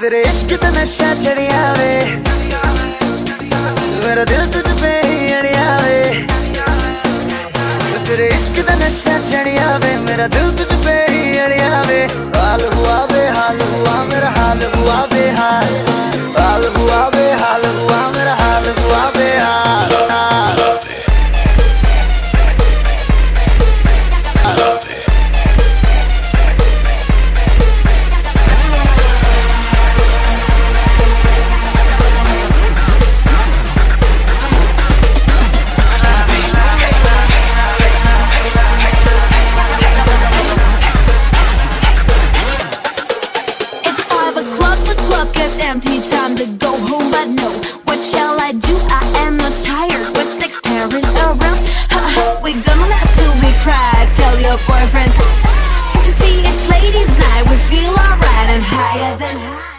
तेरे का नशा चढ़िया वे मेरा दिल तुझ पे ही अड़िया वे तेरे इश्क का नशा चढ़िया वे मेरा दिल तुझ पे ही gets empty, time to go home. But no, what shall I do? I am not tired. What's next? Paris around? Ha ha, we gonna laugh till we cry. Tell your boyfriends. Can't you see it's ladies' night? We feel alright and higher than high.